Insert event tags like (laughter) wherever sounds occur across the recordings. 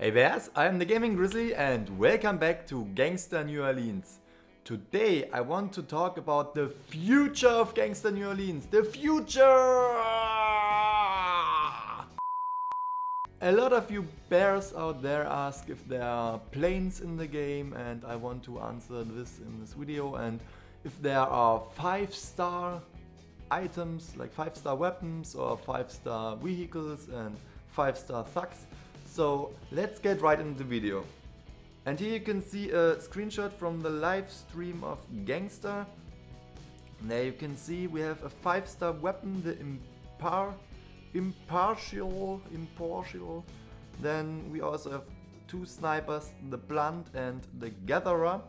Hey bears, I am the Gaming Grizzly and welcome back to Gangstar New Orleans. Today I want to talk about the future of Gangstar New Orleans. The future! A lot of you bears out there ask if there are planes in the game and I want to answer this in this video and if there are 5 star items like 5 star weapons or 5 star vehicles and 5 star thugs. So let's get right into the video. And here you can see a screenshot from the live stream of Gangstar. There you can see we have a 5 star weapon, the Impar Impartial, Impartial. Then we also have two snipers, the Blunt and the Gatherer.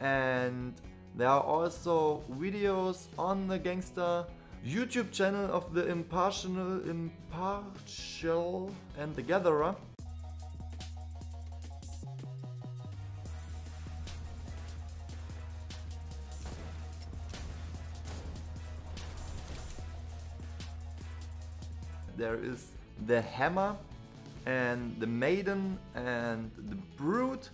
And there are also videos on the Gangstar YouTube channel of the Impartial, Impartial and the Gatherer. There is the hammer and the maiden and the brute.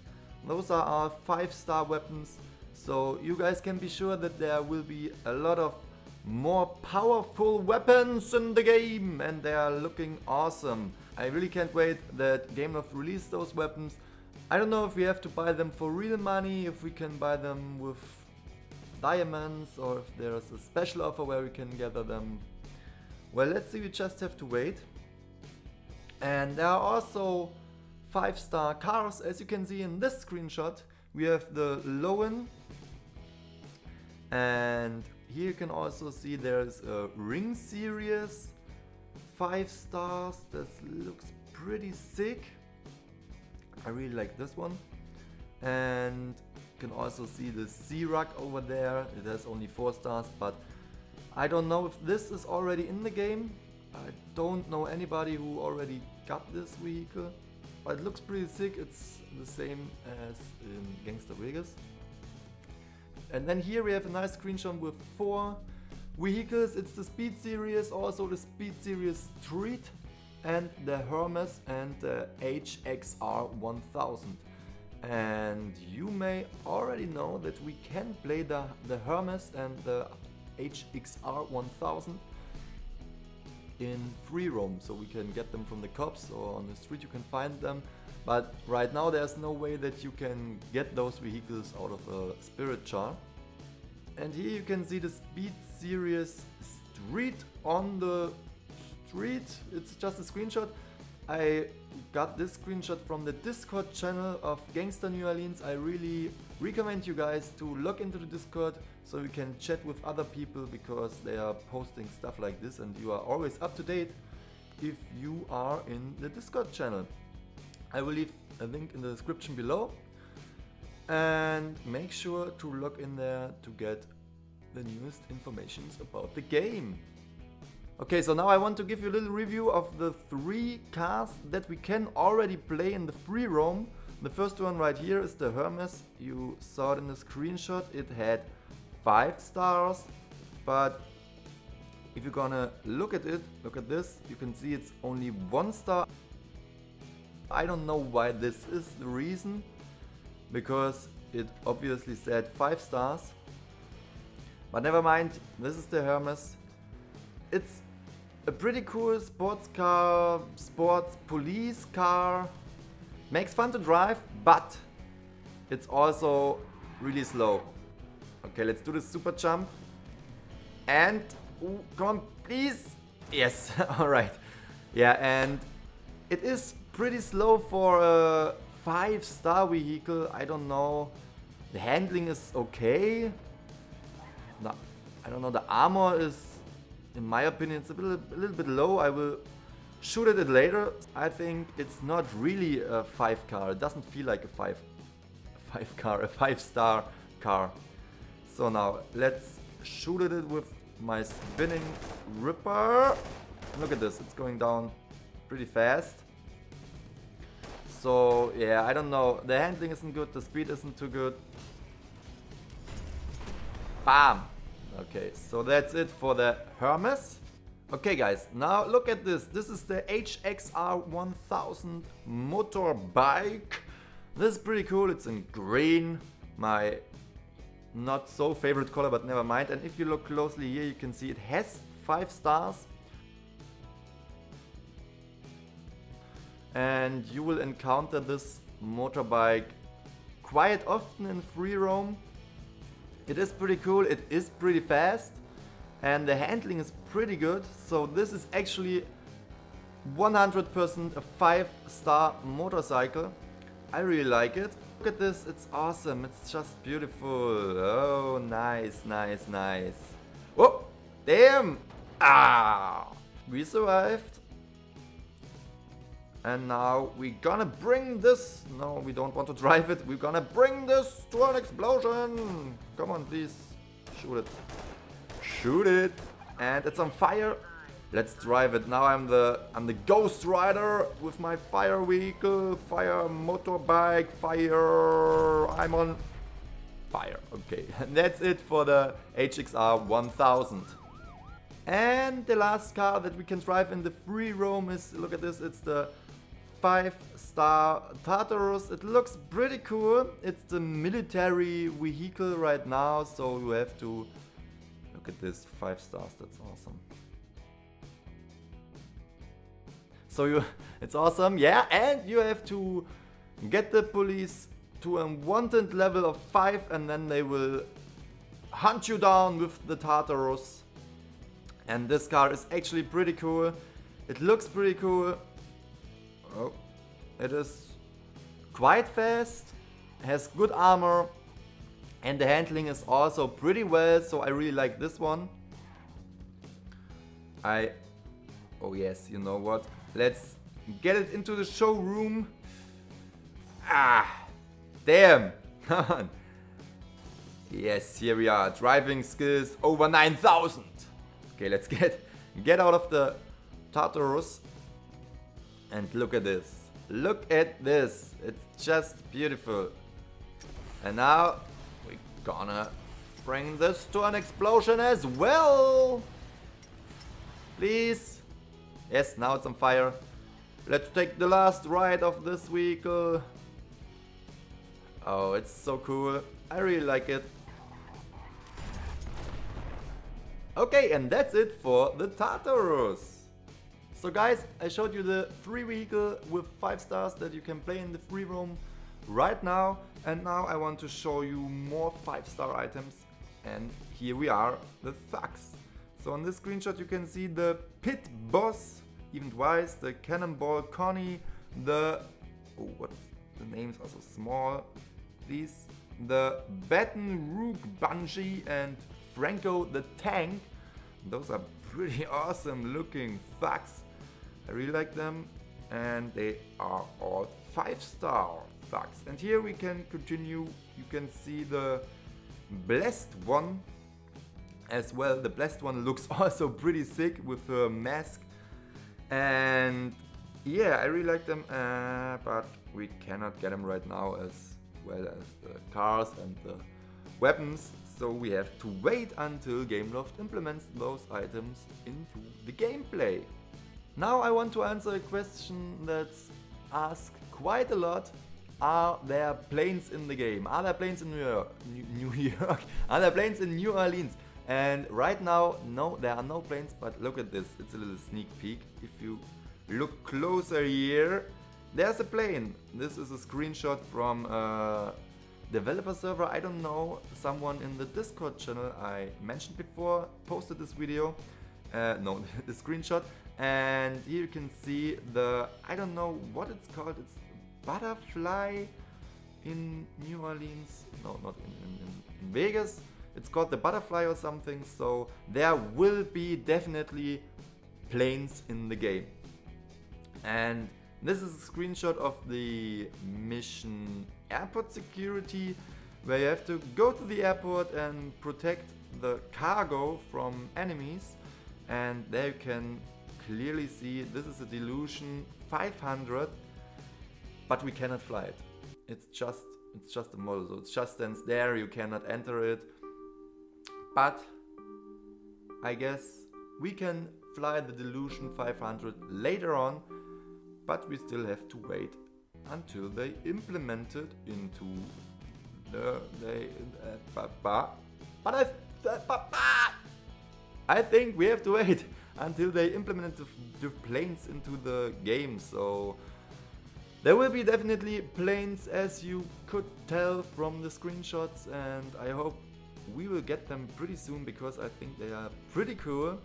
Those are our 5 star weapons. So you guys can be sure that there will be a lot of more powerful weapons in the game and they are looking awesome. I really can't wait that Gameloft release those weapons. I don't know if we have to buy them for real money, if we can buy them with diamonds or if there's a special offer where we can gather them well, let's see, we just have to wait. And there are also 5 star cars, as you can see in this screenshot. We have the Lowen. And here you can also see there's a Ring Series 5 stars. This looks pretty sick. I really like this one. And you can also see the C-Rug over there. It has only 4 stars, but I don't know if this is already in the game. I don't know anybody who already got this vehicle. But it looks pretty sick. It's the same as in Gangstar Vegas. And then here we have a nice screenshot with four vehicles. It's the Speed Series, also the Speed Series Street and the Hermes and the HXR 1000. And you may already know that we can play the, the Hermes and the HXR 1000 in free roam so we can get them from the cops or on the street you can find them. But right now there's no way that you can get those vehicles out of a spirit jar. And here you can see the speed series street on the street. It's just a screenshot. I got this screenshot from the discord channel of Gangstar New Orleans. I really recommend you guys to log into the discord so you can chat with other people because they are posting stuff like this and you are always up to date if you are in the Discord channel. I will leave a link in the description below and make sure to log in there to get the newest informations about the game. Okay, so now I want to give you a little review of the three cars that we can already play in the free roam. The first one right here is the Hermes. You saw it in the screenshot. It had 5 stars, but if you're gonna look at it, look at this, you can see it's only 1 star. I don't know why this is the reason, because it obviously said 5 stars. But never mind, this is the Hermes. It's a pretty cool sports car, sports police car. Makes fun to drive, but it's also really slow. Okay, let's do the super jump. And, ooh, come on, please. Yes, (laughs) all right. Yeah, and it is pretty slow for a five star vehicle. I don't know. The handling is okay. No, I don't know. The armor is, in my opinion, it's a little, a little bit low. I will shoot at it later. I think it's not really a five car. It doesn't feel like a five, a (laughs) five car, a five star car. So now let's shoot at it with my spinning ripper. Look at this, it's going down pretty fast. So yeah, I don't know. The handling isn't good, the speed isn't too good. Bam! Okay, so that's it for the Hermes. Okay guys, now look at this. This is the HXR 1000 motorbike. This is pretty cool. It's in green. My not so favorite color, but never mind. And if you look closely here, you can see it has five stars. And you will encounter this motorbike quite often in free roam. It is pretty cool. It is pretty fast and the handling is pretty good. So this is actually 100% a 5 star motorcycle. I really like it. Look at this, it's awesome, it's just beautiful. Oh, nice, nice, nice. Oh, damn! Ah! We survived. And now we're gonna bring this, no, we don't want to drive it, we're gonna bring this to an explosion! Come on, please, shoot it. Shoot it. And it's on fire. Let's drive it. Now I'm the I'm the ghost rider with my fire vehicle, fire motorbike, fire. I'm on fire. Okay, (laughs) and that's it for the HXR 1000. And the last car that we can drive in the free roam is, look at this, it's the 5-star Tartarus. It looks pretty cool. It's the military vehicle right now, so you have to Look at this, five stars, that's awesome. So you, (laughs) it's awesome, yeah, and you have to get the police to a wanted level of 5 and then they will hunt you down with the Tartarus. And this car is actually pretty cool. It looks pretty cool. Oh, it is quite fast, has good armor, and the handling is also pretty well, so I really like this one. I... Oh yes, you know what? Let's get it into the showroom. Ah! Damn! (laughs) yes, here we are. Driving skills over 9000. Okay, let's get, get out of the Tartarus. And look at this. Look at this. It's just beautiful. And now Gonna bring this to an explosion as well. Please. Yes, now it's on fire. Let's take the last ride of this vehicle. Oh, it's so cool. I really like it. Okay, and that's it for the Tartarus. So guys, I showed you the free vehicle with 5 stars that you can play in the free room right now. And now I want to show you more 5 star items. And here we are, the thugs. So on this screenshot you can see the pit boss, even twice, the cannonball Connie, the... Oh, what? The names are so small. These, the Baton Rook Bungee and Franco the Tank. Those are pretty (laughs) awesome looking thugs. I really like them and they are all 5 star thugs. And here we can continue, you can see the blessed one as well. The blessed one looks (laughs) also pretty sick with her mask. And yeah, I really like them, uh, but we cannot get them right now as well as the cars and the weapons. So we have to wait until Gameloft implements those items into the gameplay. Now I want to answer a question that's asked quite a lot are there planes in the game? Are there planes in New York? New, (laughs) York? Are there planes in New Orleans? And right now, no, there are no planes, but look at this. It's a little sneak peek. If you look closer here, there's a plane. This is a screenshot from a developer server. I don't know, someone in the Discord channel I mentioned before posted this video. Uh, no, (laughs) the screenshot. And here you can see the, I don't know what it's called. It's butterfly in New Orleans. No, not in, in, in Vegas. It's called the butterfly or something. So there will be definitely planes in the game. And this is a screenshot of the mission airport security where you have to go to the airport and protect the cargo from enemies and there you can clearly see this is a Delusion 500 but we cannot fly it. It's just it's just a model, so it just stands there, you cannot enter it. But I guess we can fly the Delusion 500 later on, but we still have to wait until they implement it into the they uh, but I uh, I think we have to wait (laughs) until they implement the, the planes into the game. So there will be definitely planes as you could tell from the screenshots and I hope we will get them pretty soon because I think they are pretty cool.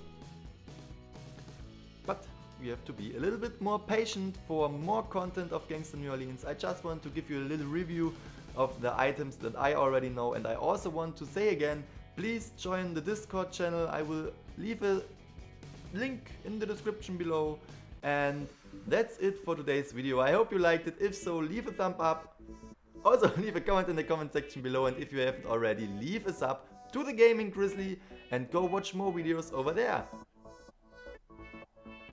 But we have to be a little bit more patient for more content of Gangstar New Orleans. I just want to give you a little review of the items that I already know and I also want to say again, please join the Discord channel. I will leave a link in the description below and that's it for today's video. I hope you liked it. If so, leave a thumb up. Also, (laughs) leave a comment in the comment section below and if you haven't already, leave a sub to the Gaming Grizzly and go watch more videos over there.